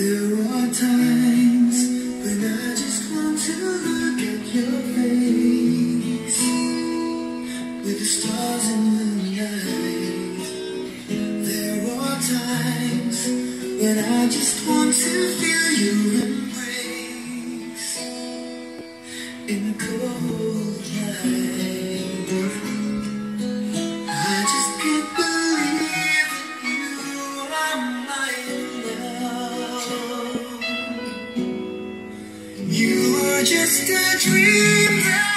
There are times when I just want to look at your face. With the stars in the night There are times when I just want to feel you. just a dream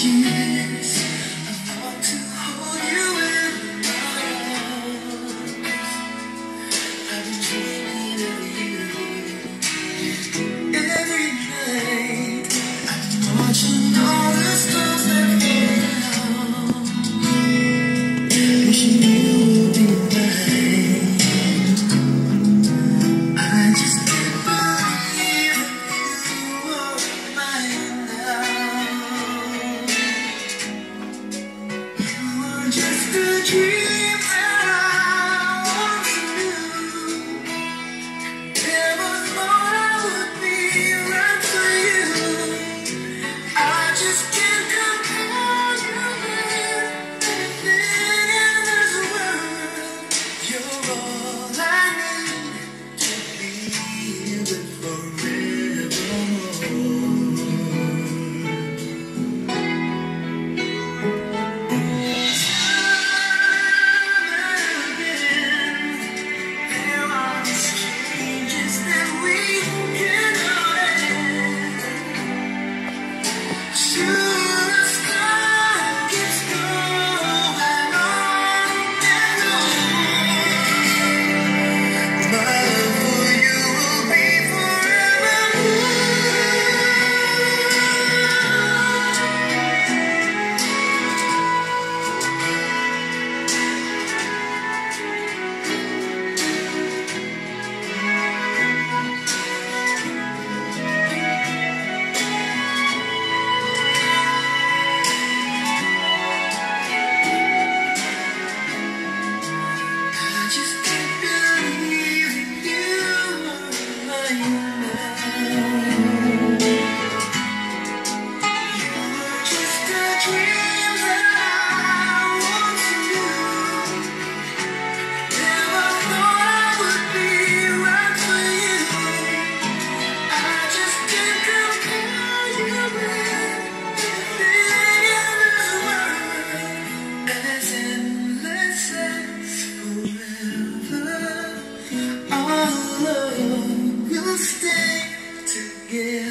起 to. to Yeah.